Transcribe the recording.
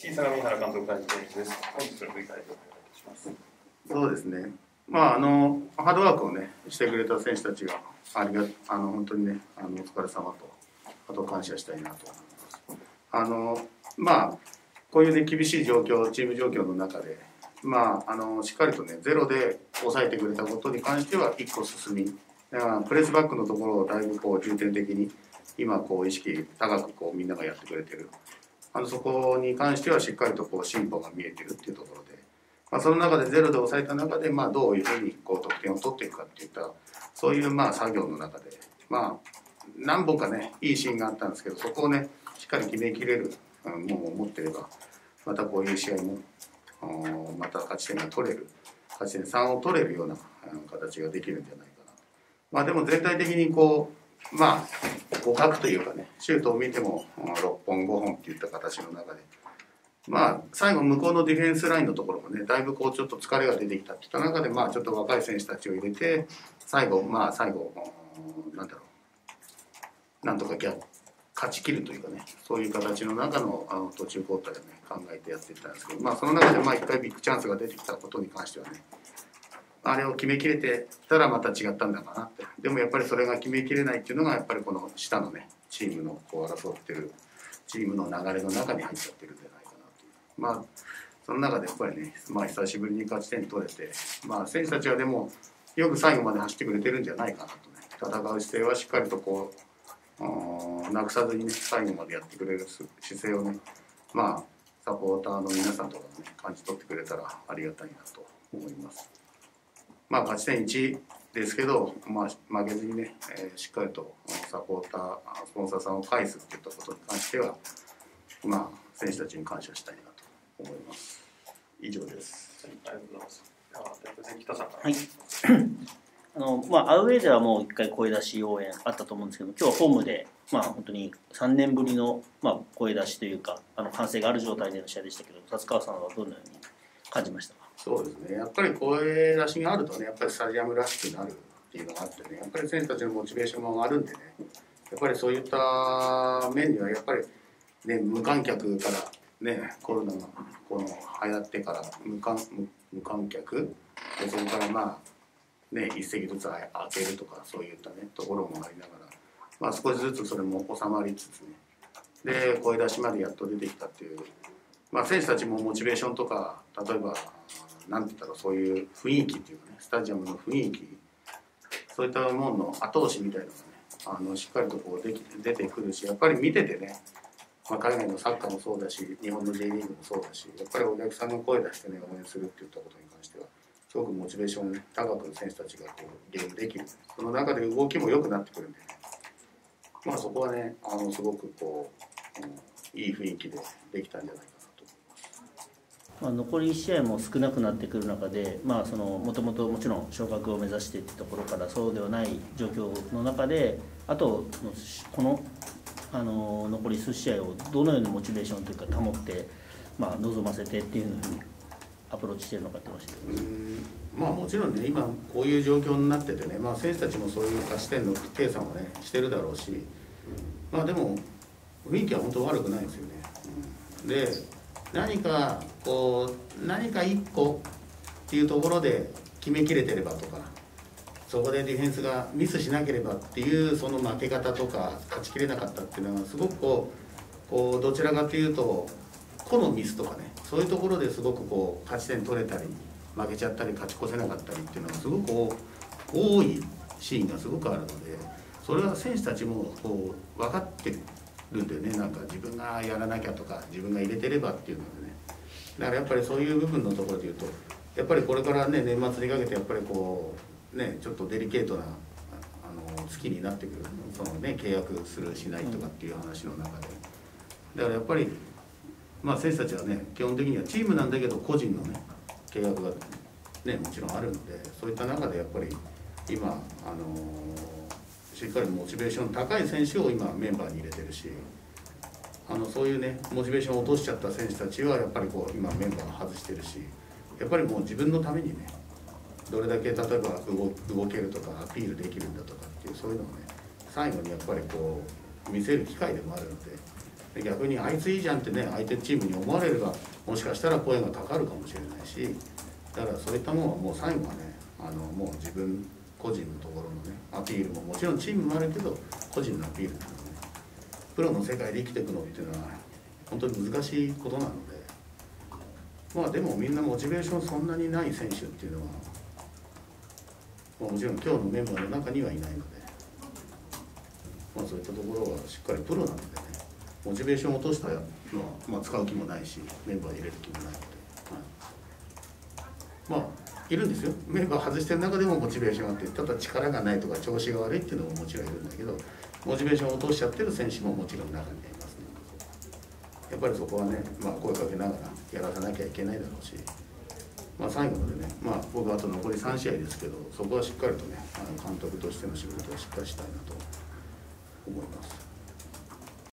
小さな三原監督会議です。本日の振り返りをお願いします。そうですね。まああのハードワークをねしてくれた選手たちがありがあの本当にねあのお疲れ様とあと感謝したいなと思います。あのまあこういうね厳しい状況チーム状況の中でまああのしっかりとねゼロで抑えてくれたことに関しては一個進み、だからプレスバックのところをだいぶこう重点的に今こう意識高くこうみんながやってくれてる。あのそこに関してはしっかりとこう進歩が見えてるっていうところで。まあ、その中でゼロで抑えた中で、まあ、どういうふうにこう得点を取っていくかっていったそういうまあ作業の中で、まあ、何本かねいいシーンがあったんですけどそこをねしっかり決めきれるうんものを持ってればまたこういう試合もまた勝ち点が取れる勝ち点3を取れるような形ができるんじゃないかな。まあ、でも全体的にこうまあ互角というかねシュートを見ても6本5本っていった形の中で。まあ、最後、向こうのディフェンスラインのところもね、だいぶこうちょっと疲れが出てきたっていった中で、まあ、ちょっと若い選手たちを入れて、最後、まあ、最後、なんだろう、なんとか逆勝ち切るというかね、そういう形の中のあの途中交代をね、考えてやっていったんですけど、まあ、その中で、まあ、一回ビッグチャンスが出てきたことに関してはね、あれを決めきれてたらまた違ったんだかなって。でもやっぱりそれが決めきれないっていうのが、やっぱりこの下のね、チームのこう争ってる、チームの流れの中に入っちゃってるんじゃないかなという。まあ、その中でやっぱりね、まあ、久しぶりに勝ち点取れて、まあ、選手たちはでも、よく最後まで走ってくれてるんじゃないかなとね、戦う姿勢はしっかりとこう、なくさずにね、最後までやってくれる姿勢をね、まあ、サポーターの皆さんとかもね、感じ取ってくれたらありがたいなと思います。まあ、勝ち点1ですけど、まあ、負けずにね、えーしっかりとサポーター、スポンサーさんを返すっていったことに関しては、まあ、選手たちに感謝したいなと思います。以上です。ありがとうございます。では、い あのまあ、アウェーではもう一回声出し応援あったと思うんですけど今日はホームで、まあ、本当に3年ぶりの、まあ、声出しというかあの歓声がある状態での試合でしたけど達川さんはどのように感じましたか？そうですね、やっぱり声出しがあるとね、やっぱりスタジアムらしくなるっていうのがあってね、やっぱり選手たちのモチベーションも上がるんでね、やっぱりそういった面には、やっぱり、ね、無観客から、ね、コロナがこの流行ってから無観無観客で、それからまあ、ね、一席ずつ開けるとか、そういったね、ところもありながら、まあ、少しずつそれも収まりつつね、で、声出しまでやっと出てきたっていう。まあ、選手たちもモチベーションとか例えばなんて言ったらそういう雰囲気っていうかねスタジアムの雰囲気そういったものの後押しみたいなのがねあのしっかりとこうでき出てくるしやっぱり見ててね、まあ、海外のサッカーもそうだし日本の J リーグもそうだしやっぱりお客さんの声出してね応援するっていったことに関してはすごくモチベーション高く選手たちがこうゲームできる。その中で動きも良くなってくるんでね。まあそこはねあのすごくこう、うんいい雰囲気でできたんじゃないかまあ、残り1試合も少なくなってくる中で、まあ、そのもともともちろん昇格を目指していったところからそうではない状況の中であとこのあの残り数試合をどのようなモチベーションというか保って、まあ、臨ませてっていうふうにアプローチしているのかっていうのを知ってうーん。まあもちろんね今こういう状況になっててね、まあ、選手たちもそういう勝ち点の計算をねしてるだろうしまあでも雰囲気は本当悪くないですよね。うん。で何かこう何か一個っていうところで決めきれてればとかそこでディフェンスがミスしなければっていうその負け方とか勝ちきれなかったっていうのはすごくこうこうどちらかというと個のミスとかねそういうところですごくこう勝ち点取れたり負けちゃったり勝ち越せなかったりっていうのがすごく多多いシーンがすごくあるのでそれは選手たちもこう分かってるるんでねなんか自分がやらなきゃとか自分が入れてればっていうのでね。だからやっぱりそういう部分のところで言うとやっぱりこれからね年末にかけてやっぱりこうねちょっとデリケートなあの月になってくるそのね契約するしないとかっていう話の中で。だからやっぱりまあ選手たちはね基本的にはチームなんだけど個人のね契約がねもちろんあるのでそういった中でやっぱり今あのしっかりモチベーション高い選手を今メンバーに入れてるしあのそういうねモチベーションを落としちゃった選手たちはやっぱりこう今メンバーを外してるしやっぱりもう自分のためにねどれだけ例えば動けるとかアピールできるんだとかっていうそういうのをね最後にやっぱりこう見せる機会でもあるのでで逆にあいついいじゃんってね相手チームに思われればもしかしたら声がかかるかもしれないしだからそういったものはもう最後はねあのもう自分個人のところのねアピールももちろんチームもあるけど個人のアピールっていうのはねプロの世界で生きていくのっていうのは本当に難しいことなのでまあでもみんなモチベーションそんなにない選手っていうのは、まあ、もちろん今日のメンバーの中にはいないので、まあ、そういったところはしっかりプロなのでねモチベーションを落としたのは、まあ、使う気もないしメンバー入れる気もないので、はい、まあいるんですよメンバー外してる中でもモチベーションがあってただ力がないとか調子が悪いっていうのももちろんいるんだけどモチベーションを落としちゃってる選手ももちろん中にいますねやっぱりそこはね、まあ、声かけながらやらせなきゃいけないだろうし、まあ、最後までね、まあ、僕あと残り3試合ですけどそこはしっかりとねあの監督としての仕事をしっかりしたいなと思います。